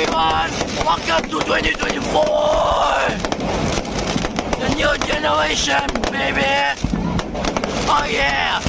Everyone! Welcome to 2024! The new generation, baby! Oh yeah!